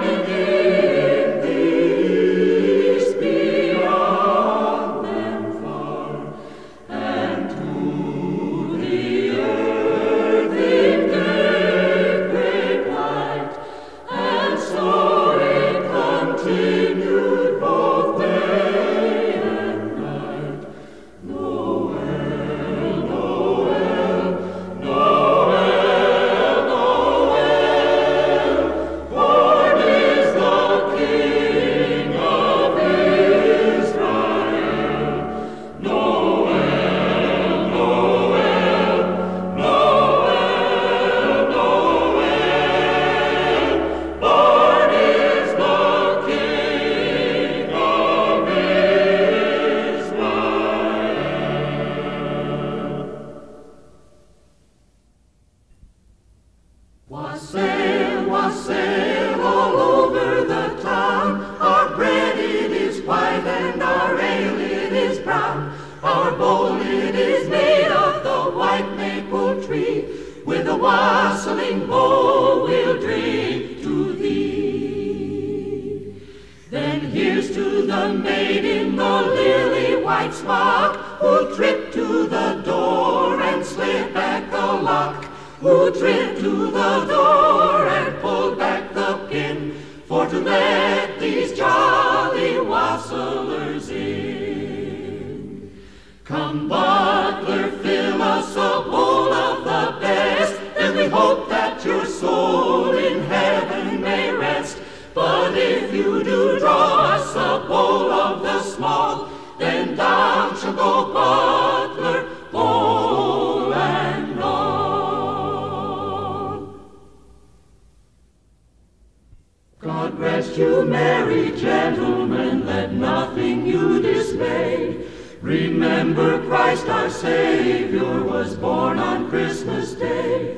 Hallelujah. Wassailing bow we'll drink to thee. Then here's to the maid in the lily white smock, who tripped to the door and slid back the lock, who tripped to the door and pulled back the pin, for to let these jolly wassailers in. Come, butler, if you do draw us a bowl of the small, then down shall go butler, bowl and all. God rest you, merry gentlemen, let nothing you dismay. Remember Christ our Savior was born on Christmas Day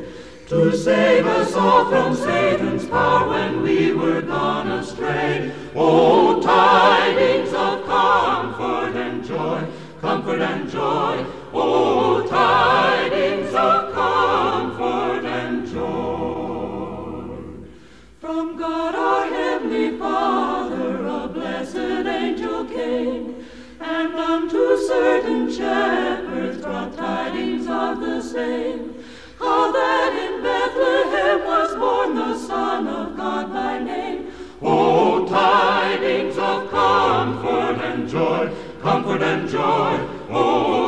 to save us all from Satan's power when we were gone astray. Oh, tidings of comfort and joy, comfort and joy. Oh, tidings of comfort and joy. From God our Heavenly Father, a blessed angel came, and unto certain shepherds brought tidings of the same. joy, comfort and joy. Oh,